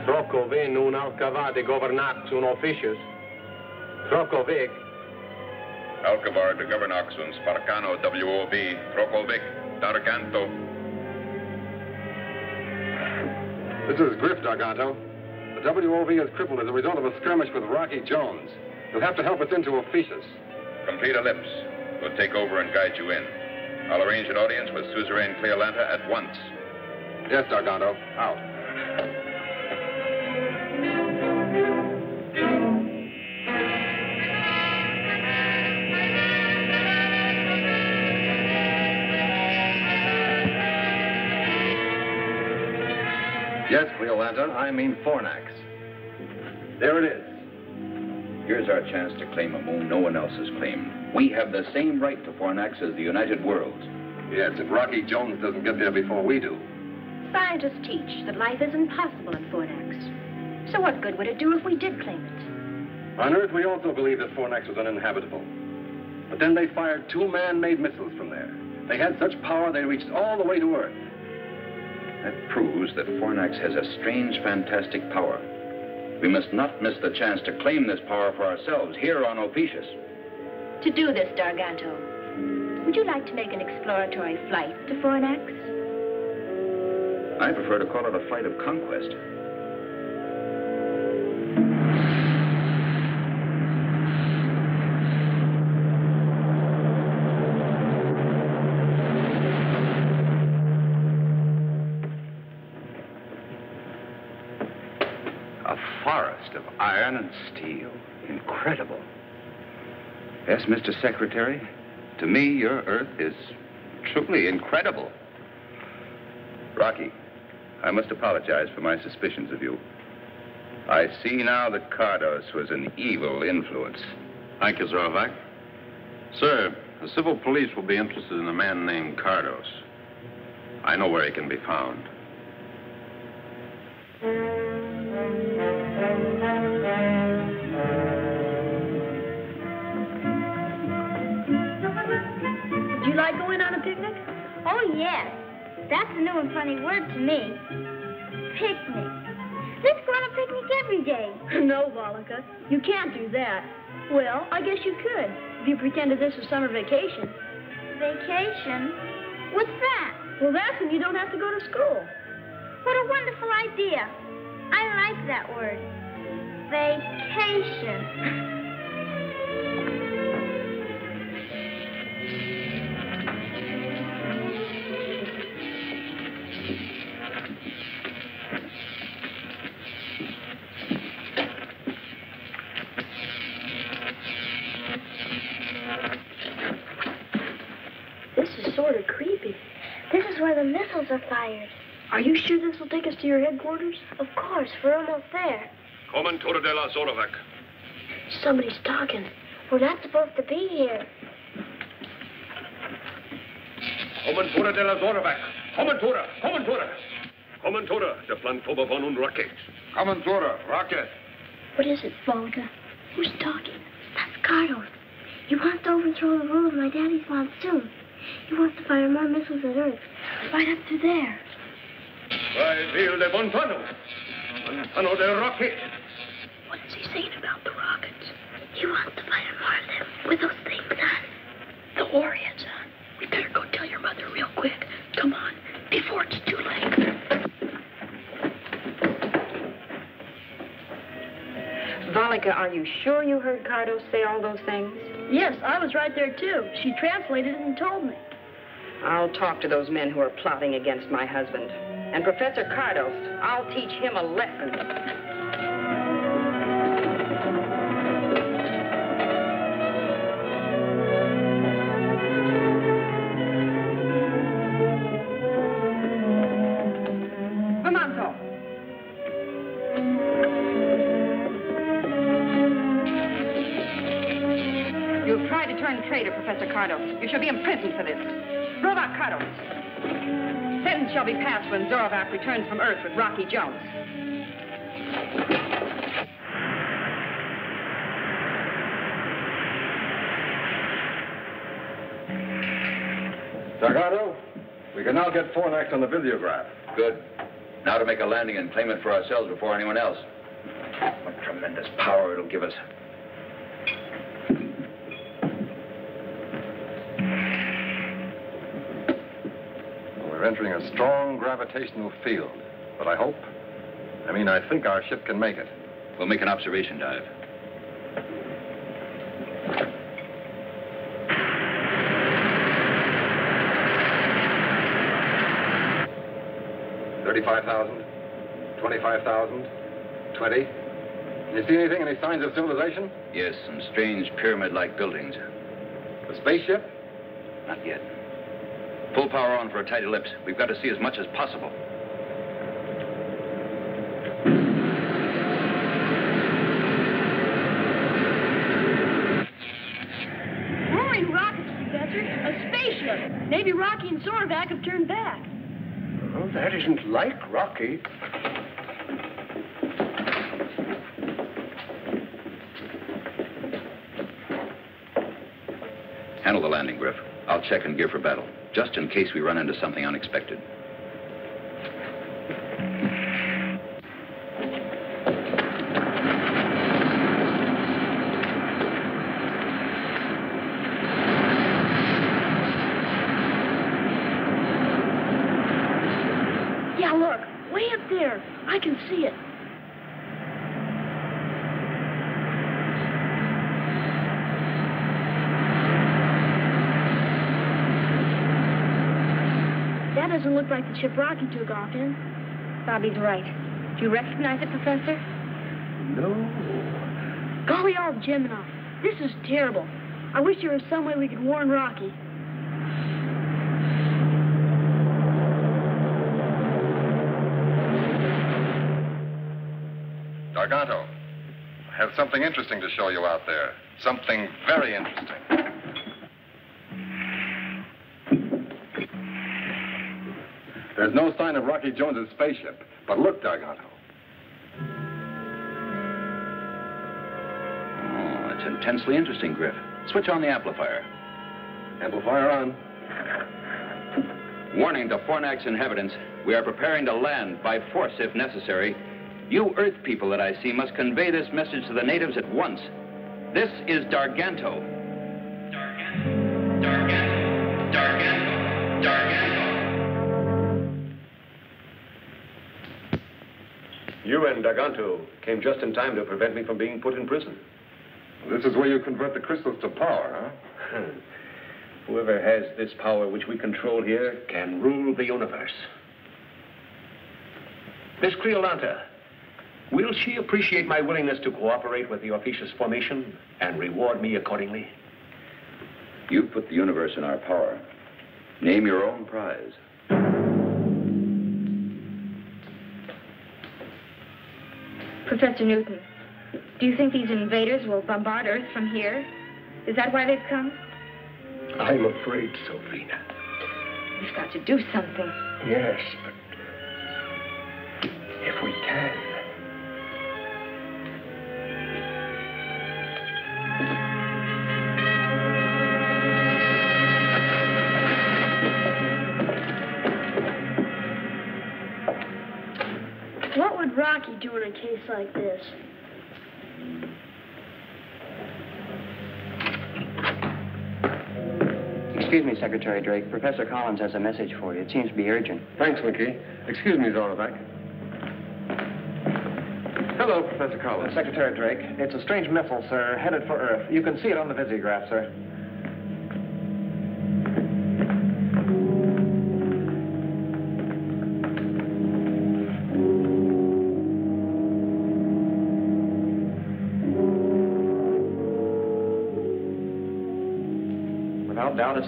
throw Trocovin un alcava de governax un officius. Trocovic. Alcavar de Governox un Sparcano WOV, Trokovic, Darganto. This is Griff, Darganto. The WOV is crippled as a result of a skirmish with Rocky Jones. You'll have to help us into Ophiuchus. Complete ellipse. We'll take over and guide you in. I'll arrange an audience with Suzerain Cleolanta at once. Yes, Darganto. Out. Yes, Cleolanta, I mean Fornax. There it is. Here's our chance to claim a moon no one else has claimed. We have the same right to Fornax as the United Worlds. Yes, if Rocky Jones doesn't get there before we do. Scientists teach that life is impossible in Fornax. So what good would it do if we did claim it? On Earth, we also believe that Fornax was uninhabitable. But then they fired two man-made missiles from there. They had such power they reached all the way to Earth. That proves that Fornax has a strange, fantastic power. We must not miss the chance to claim this power for ourselves here on Ophiuchus. To do this, Darganto, would you like to make an exploratory flight to Fornax? I prefer to call it a flight of conquest. And steel. Incredible. Yes, Mr. Secretary, to me, your Earth is truly incredible. Rocky, I must apologize for my suspicions of you. I see now that Cardos was an evil influence. Thank you, Zorovac. Sir, the civil police will be interested in a man named Cardos. I know where he can be found. Oh, yes. That's a new and funny word to me. Picnic. Let's go on a picnic every day. [laughs] no, Volika. You can't do that. Well, I guess you could, if you pretended this was summer vacation. Vacation? What's that? Well, that's when you don't have to go to school. What a wonderful idea. I like that word. Vacation. [laughs] missiles are you sure this will take us to your headquarters? Of course, we're almost there. Comentore de la Zorovac. Somebody's talking. We're not supposed to be here. Comentore de la Zorovac. Comentore, Comentore. Comentore, de Plantoba von und Rocket. Commandora, Rocket. What is it, Volga? Who's talking? That's Carlos. He wants to overthrow the rule of my daddy's monsoon. He wants to fire more missiles at Earth. Right up to there. By Ville de Montano. Montano de Rocket. What is he saying about the rockets? He wants to fire more of them with those things on. The warheads on. We better go tell your mother real quick. Come on, before it's too late. Volika, are you sure you heard Cardos say all those things? Yes, I was right there, too. She translated it and told me. I'll talk to those men who are plotting against my husband. And Professor Cardos, I'll teach him a lesson. Professor Cardos. You shall be imprisoned for this. Zorovac Cardos. Sentence shall be passed when Zorovac returns from Earth with Rocky Jones. Darganto, we can now get Fornax on the videograph. Good. Now to make a landing and claim it for ourselves before anyone else. What tremendous power it'll give us. Entering a strong gravitational field. But I hope, I mean, I think our ship can make it. We'll make an observation dive. Thirty-five thousand, twenty-five thousand, twenty. You see anything? Any signs of civilization? Yes, some strange pyramid-like buildings. The spaceship? Not yet. Full power on for a tight ellipse. We've got to see as much as possible. Roaring rockets, Professor. A spaceship. Maybe Rocky and Zorvac have turned back. Oh, that isn't like Rocky. Handle the landing, Griff. I'll check and gear for battle, just in case we run into something unexpected. Yeah, look. Way up there. I can see it. That doesn't look like the ship Rocky took off in. Bobby's right. Do you recognize it, Professor? No. Golly all Gemini. This is terrible. I wish there was some way we could warn Rocky. Garganto, I have something interesting to show you out there. Something very interesting. There's no sign of Rocky Jones's spaceship. But look, Garganto. Oh, that's intensely interesting, Griff. Switch on the amplifier. Amplifier on. [laughs] Warning to Fornax inhabitants, we are preparing to land by force if necessary. You Earth people that I see must convey this message to the natives at once. This is Darganto. Darganto. Darganto. Darganto. Darganto. You and Darganto came just in time to prevent me from being put in prison. This is where you convert the crystals to power, huh? [laughs] Whoever has this power which we control here can rule the universe. Miss Cleolanta, will she appreciate my willingness to cooperate with the officious formation and reward me accordingly? You've put the universe in our power. Name your own prize. Professor Newton, do you think these invaders will bombard Earth from here? Is that why they've come? I'm afraid so, Vena. We've got to do something. Yes, but if we can. Do in a case like this? Excuse me, Secretary Drake. Professor Collins has a message for you. It seems to be urgent. Thanks, McKee. Excuse me, Zorovac. Hello, Professor Collins. Uh, Secretary Drake, it's a strange missile, sir, headed for Earth. You can see it on the visiograph, sir.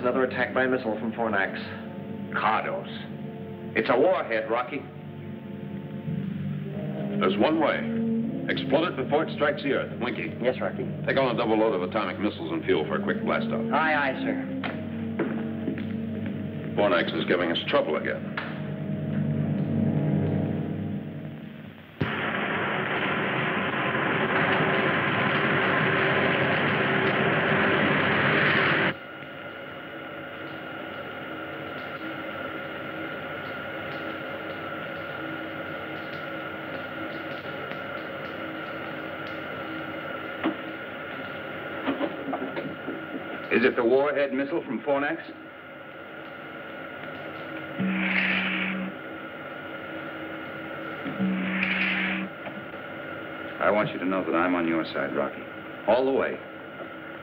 Another attack by missile from Fornax. Cardos. It's a warhead, Rocky. There's one way. Explode it before it strikes the Earth. Winky. Yes, Rocky. Take on a double load of atomic missiles and fuel for a quick blast off. Aye, aye, sir. Fornax is giving us trouble again. Is it the warhead missile from Fornax? I want you to know that I'm on your side, Rocky. All the way.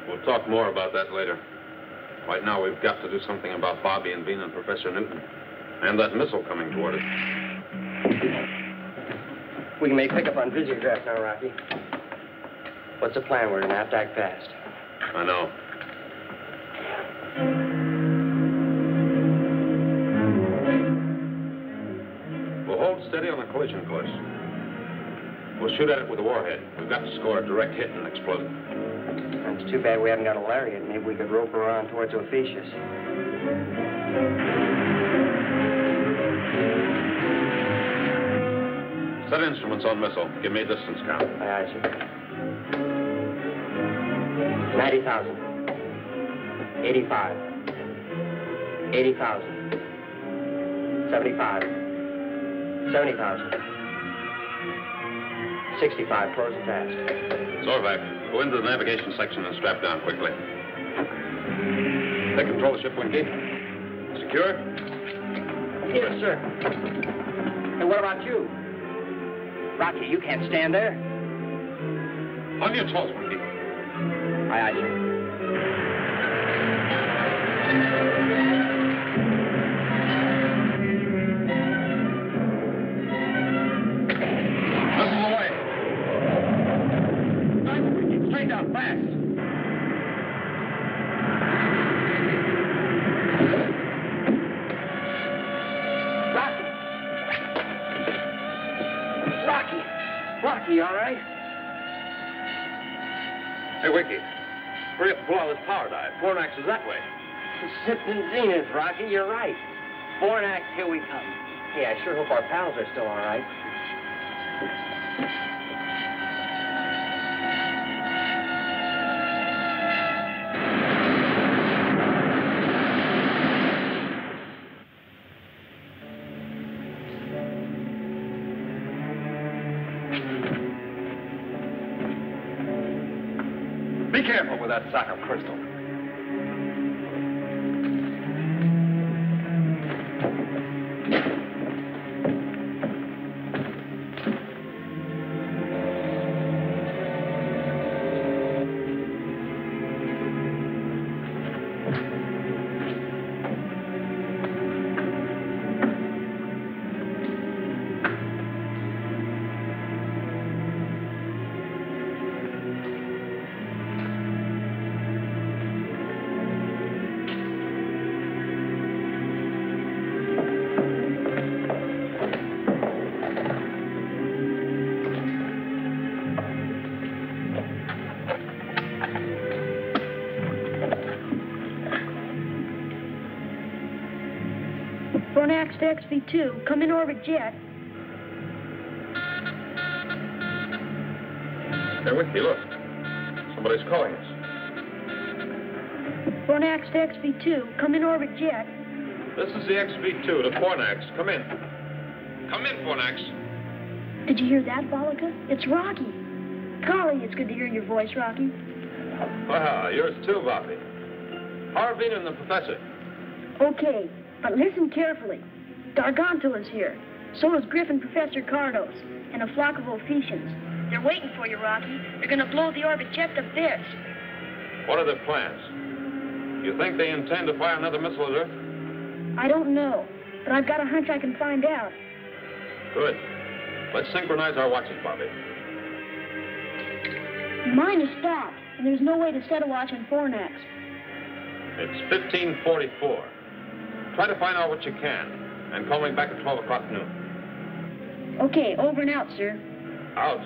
We'll talk more about that later. Right now, we've got to do something about Bobby and Vena and Professor Newton. And that missile coming toward us. We can make pickup on Visiograph now, Rocky. What's the plan? We're gonna have to act fast. I know. Steady on the collision course. We'll shoot at it with a warhead. We've got to score a direct hit and explode it. It's too bad we haven't got a lariat. Maybe we could rope her on towards Ophiuchus. Set instruments on missile. Give me a distance count. Aye, aye, sir. 90,000. 85. 80,000. 75. 70,000. 65. Close and fast. Zorovac, go into the navigation section and strap down quickly. Take control of the ship, Winky. Secure? Yes, sir. And what about you? Rocky, you can't stand there. On your toes, Winky. Aye, aye, sir. Fornax is that way. Sipping zenith, Rocky. You're right. Fornax, here we come. Hey, I sure hope our pals are still all right. Be careful with that sack of crystal. To XV2. Come in orbit jet. Hey, Winky, look. Somebody's calling us. Fornax to XV2. Come in orbit jet. This is the XV-2 to Fornax. Come in. Come in, Fornax. Did you hear that, Volika? It's Rocky. Golly, it's good to hear your voice, Rocky. Ah, yours too, Bobby. Harvey and the professor. Okay, but listen carefully. Darganto is here. So is Griffin Professor Cardos and a flock of Ophiuchans. They're waiting for you, Rocky. They're gonna blow the orbit jet to bits. What are their plans? You think they intend to fire another missile at Earth? I don't know, but I've got a hunch I can find out. Good. Let's synchronize our watches, Bobby. Mine is stopped, and there's no way to set a watch on Fornax. It's 1544. Try to find out what you can, and call me back at 12 o'clock noon. Okay, over and out, sir. Out.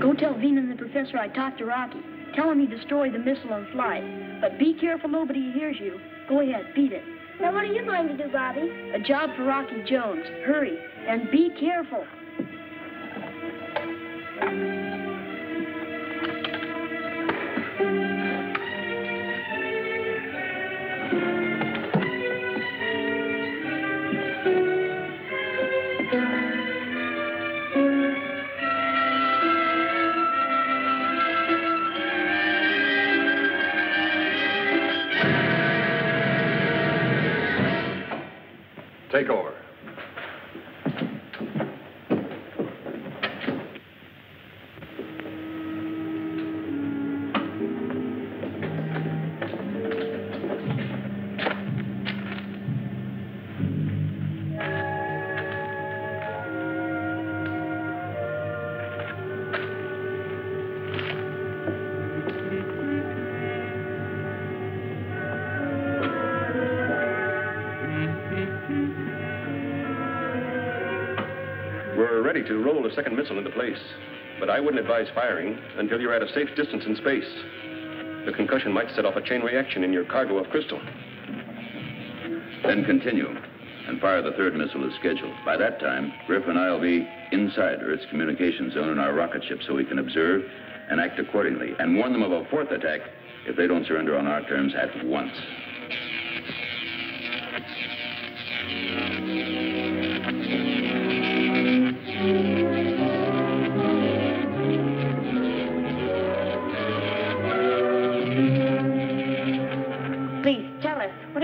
Go tell Vena and the professor I talked to Rocky. Tell him he destroyed the missile on flight. But be careful nobody hears you. Go ahead, beat it. Now, what are you going to do, Bobby? A job for Rocky Jones. Hurry, and be careful. Second missile into place. But I wouldn't advise firing until you're at a safe distance in space. The concussion might set off a chain reaction in your cargo of crystal. Then continue and fire the third missile as scheduled. By that time, Griff and I will be inside Earth's communication zone in our rocket ship so we can observe and act accordingly and warn them of a fourth attack if they don't surrender on our terms at once.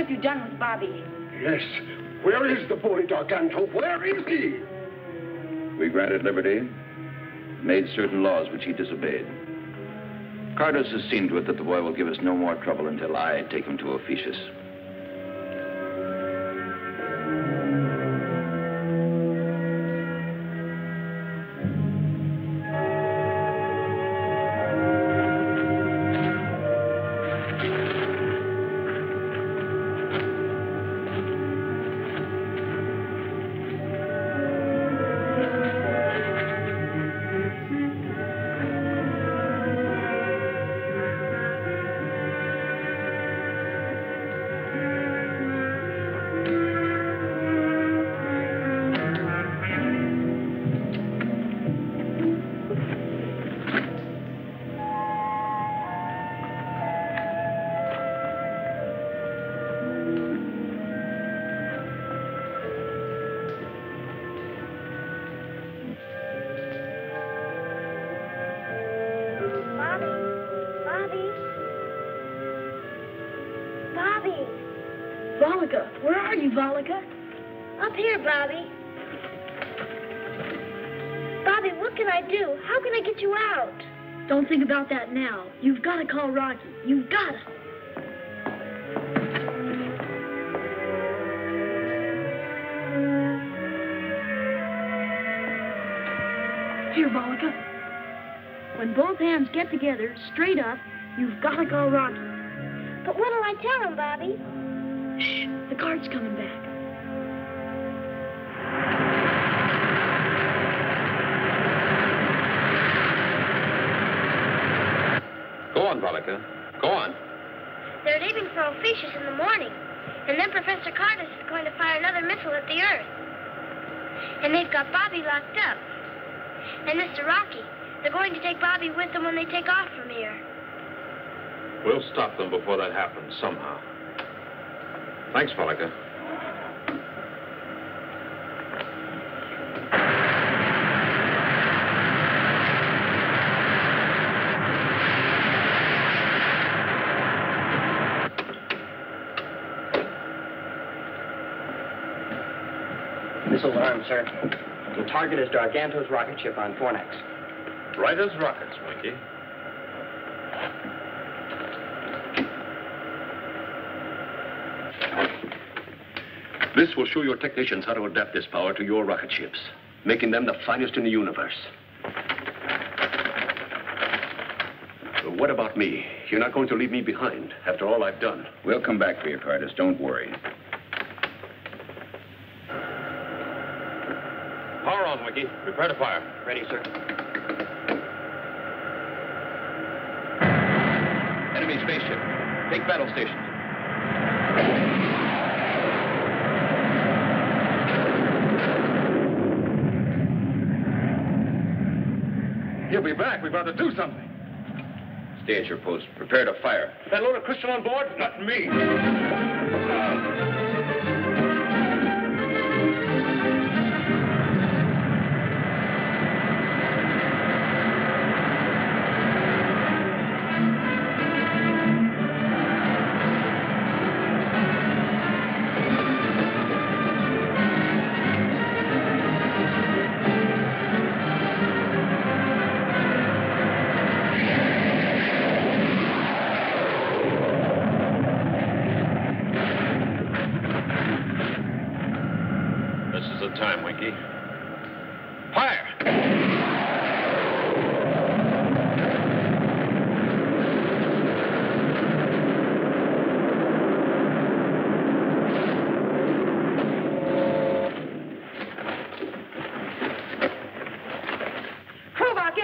Have you done with Bobby? Yes. Where is the boy, Darganto? Where is he? We granted liberty, made certain laws which he disobeyed. Cardos has seen to it that the boy will give us no more trouble until I take him to Ophiuchus. Guard's coming back. Go on, Volika. Go on. They're leaving for Ophiuchus in the morning. And then Professor Cardos is going to fire another missile at the Earth. And they've got Bobby locked up. And Mr. Rocky. They're going to take Bobby with them when they take off from here. We'll stop them before that happens, somehow. Thanks, Volika. Missiles armed, sir. The target is Darganto's rocket ship on Fornax. Right as rockets, Winky. This will show your technicians how to adapt this power to your rocket ships, making them the finest in the universe. But what about me? You're not going to leave me behind after all I've done. We'll come back for you, Cardos. Don't worry. Power on, Winky. Prepare to fire. Ready, sir. Enemy spaceship. Take battle stations. Back. We've got to do something. Stay at your post. Prepare to fire. That load of crystal on board? Not me.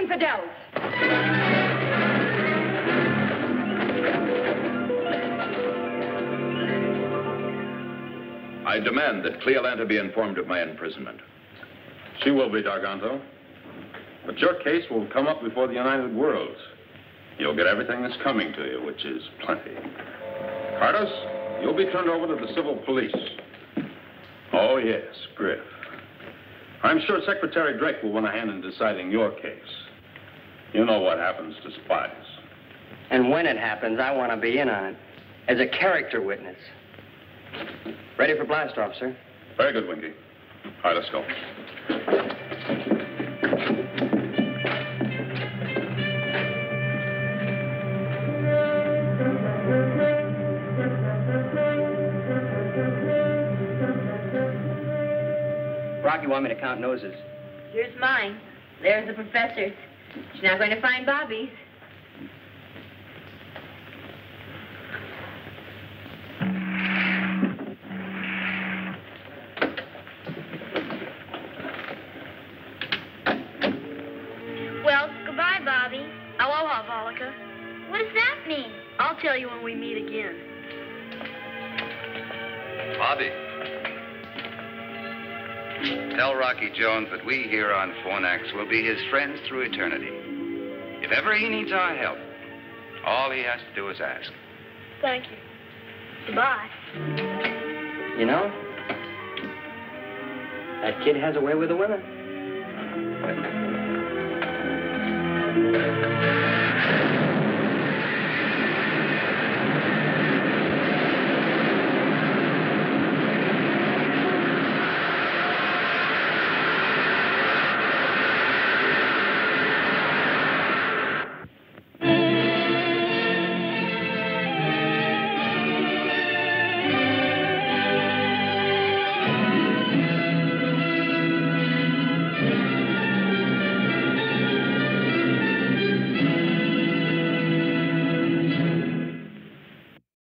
Infidels! I demand that Cleolanta be informed of my imprisonment. She will be, Darganto. But your case will come up before the United Worlds. You'll get everything that's coming to you, which is plenty. Cardos, you'll be turned over to the civil police. Oh, yes, Griff. I'm sure Secretary Drake will want a hand in deciding your case. You know what happens to spies. And when it happens, I want to be in on it as a character witness. Ready for blast off, sir? Very good, Winky. All right, let's go. Rocky, want me to count noses? Here's mine. There's the professor's. She's not going to find Bobby's. Well, goodbye, Bobby. Aloha, Volika. What does that mean? I'll tell you when we meet again. Bobby. Tell Rocky Jones that we here on Fornax will be his friends through eternity. If ever he needs our help, all he has to do is ask. Thank you. Goodbye. You know, that kid has a way with the women.